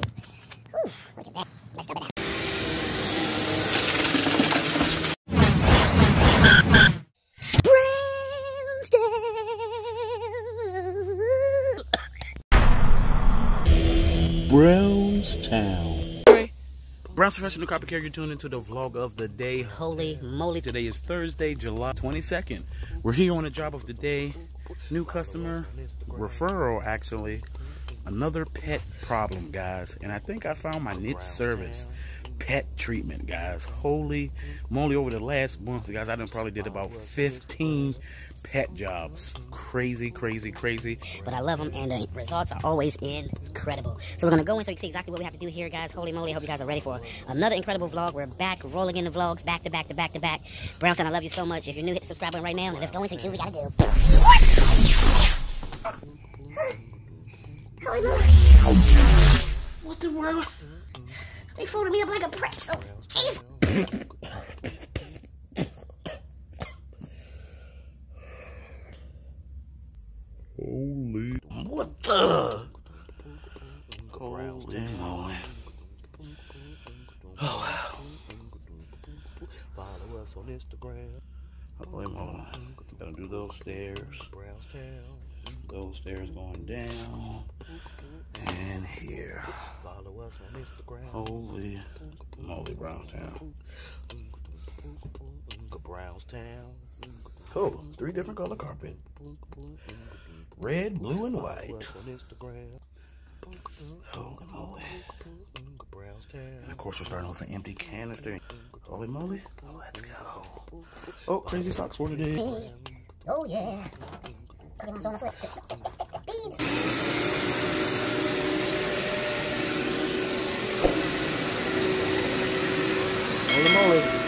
Whew, look at that. Let's dump it out. Brown's Town. Brown's Professional Carpet Care, you're tuned into the vlog of the day. Holy moly. Today is Thursday, July 22nd. We're here on the job of the day. New customer referral, actually. Another pet problem, guys. And I think I found my niche service. Pet treatment, guys. Holy moly, over the last month, guys, I done probably did about 15 pet jobs. Crazy, crazy, crazy. But I love them, and the results are always incredible. So we're going to go in so you can see exactly what we have to do here, guys. Holy moly, hope you guys are ready for another incredible vlog. We're back, rolling in the vlogs, back to back to back to back. Brown's Town, I love you so much. If you're new, hit the subscribe button right now, and let's go in so you see what we got to do. Holy moly. What the world? They folded me up like a pretzel. Jeez. Holy. What the? Cold down. Oh, wow. Follow us on Instagram, Holy moly. Gotta do those stairs. Brown's Town. Those stairs going down. And here. Follow us on Instagram, Holy moly, Brown's Town. Brownstown. Oh, three different color carpet. Red, blue, and Follow white. us on Instagram, Holy moly. Brown's Town. And of course, we're starting with an empty canister. Holy moly. Let's go. Oh, crazy socks for today. Oh, yeah. Pokemon's on the foot. Beans. Holy moly.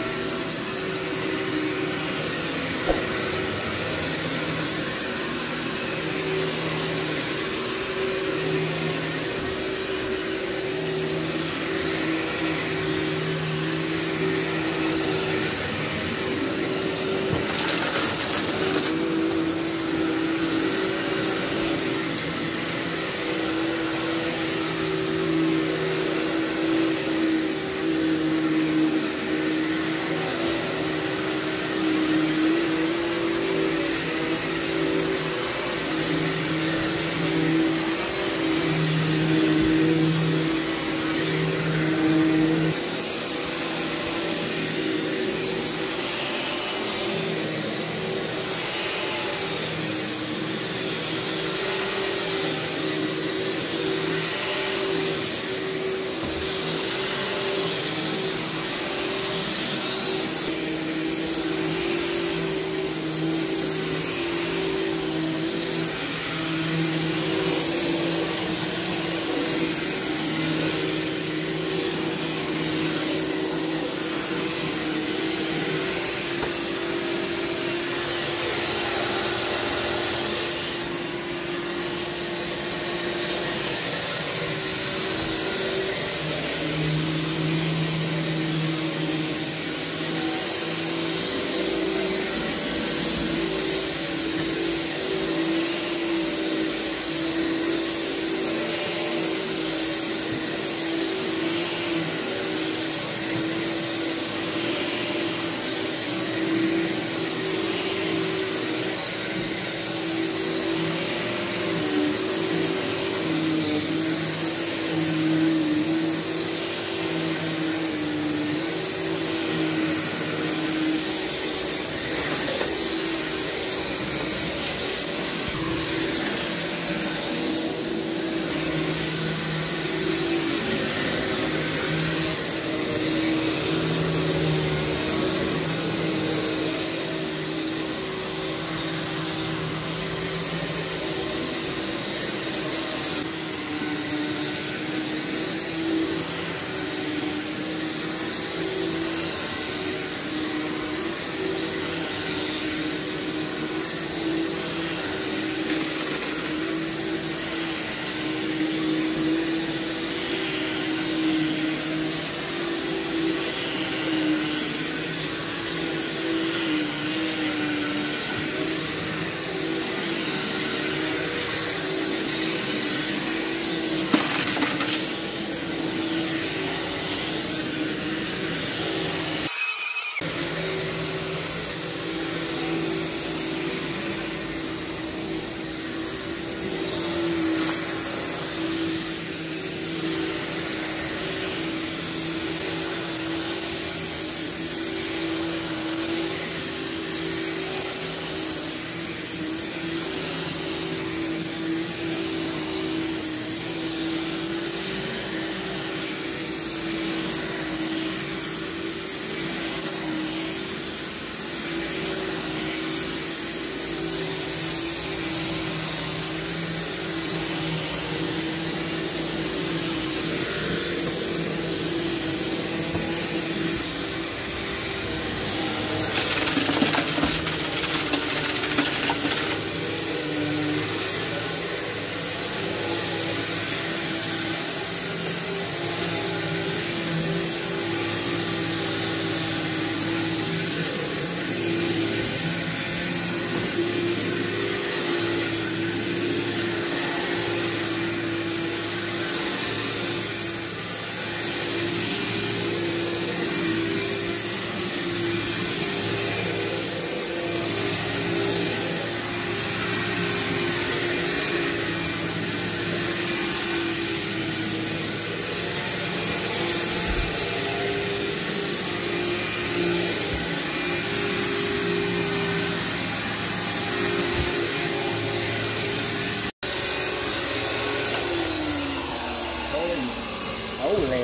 Moly.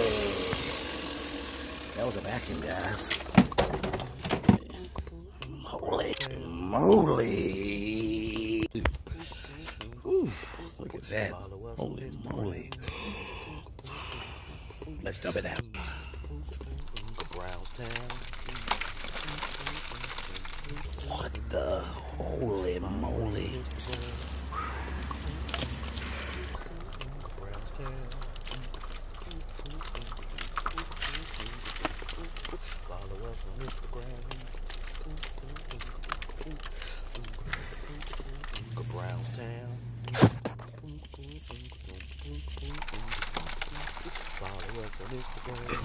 That was a vacuum, guys. Holy moly. Ooh, look at that. Holy moly. Let's dump it out. What the holy moly. Brown's Town. Follow us on Instagram. Brown's Town. Follow us on Instagram.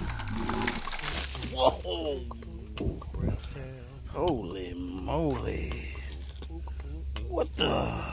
Holy moly. What the?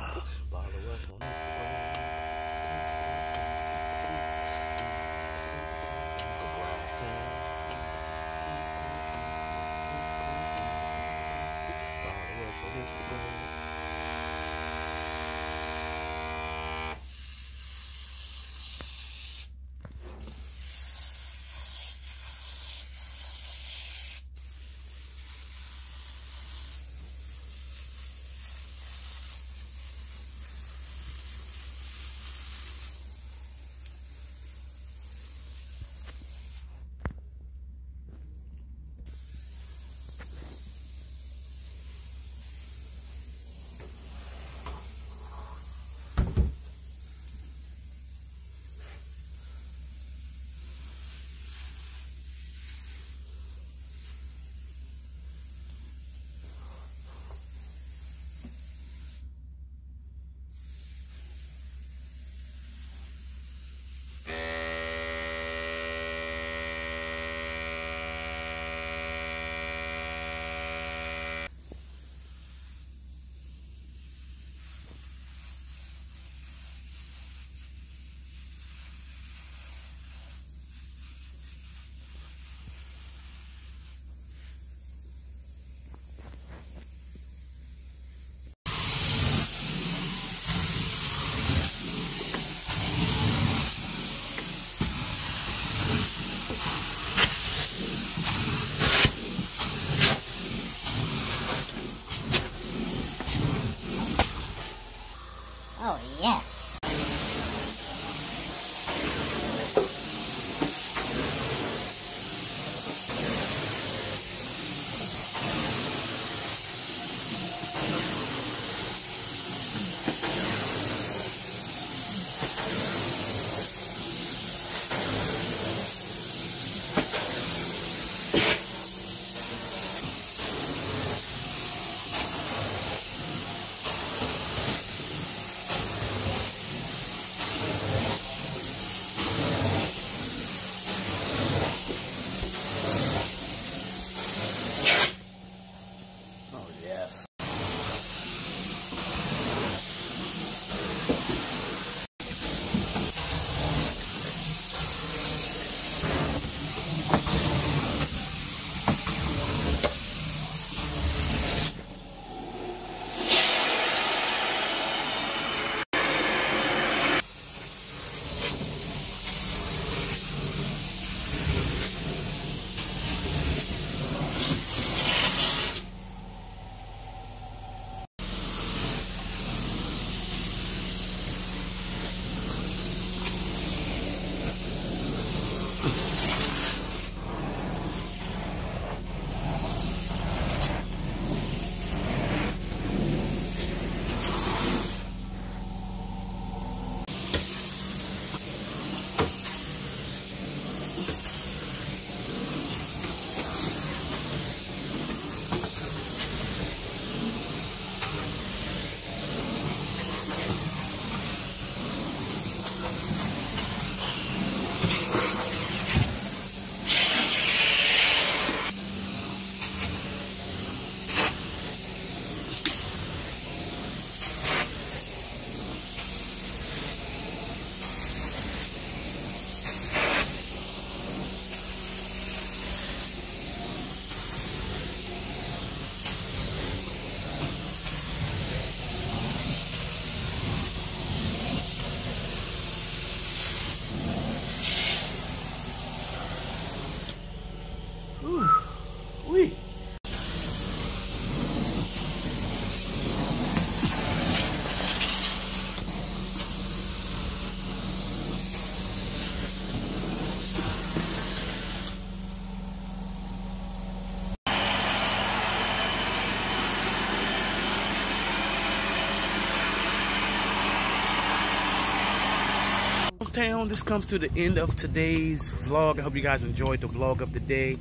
This comes to the end of today's vlog. I hope you guys enjoyed the vlog of the day.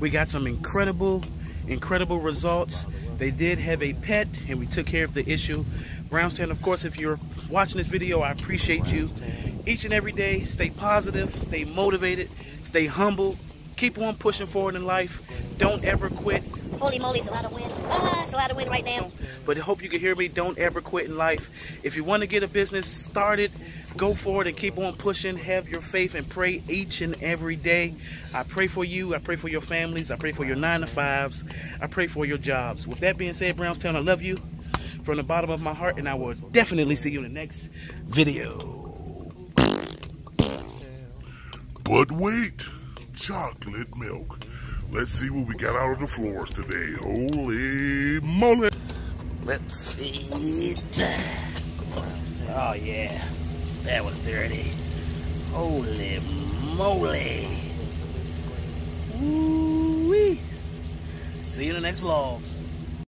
We got some incredible, incredible results. They did have a pet and we took care of the issue. Brown's Town, of course, if you're watching this video, I appreciate you. Each and every day, stay positive, stay motivated, stay humble, keep on pushing forward in life. Don't ever quit. Holy moly, it's a lot of wind. Ah, it's a lot of wind right now. But I hope you can hear me. Don't ever quit in life. If you want to get a business started, go forward and keep on pushing. Have your faith and pray each and every day. I pray for you. I pray for your families. I pray for your nine to fives. I pray for your jobs. With that being said, Brown's Town, I love you from the bottom of my heart, and I will definitely see you in the next video. But wait, chocolate milk. Let's see what we got out of the floors today. Holy moly! Let's see. Oh, yeah. That was dirty. Holy moly. Woo-wee. See you in the next vlog.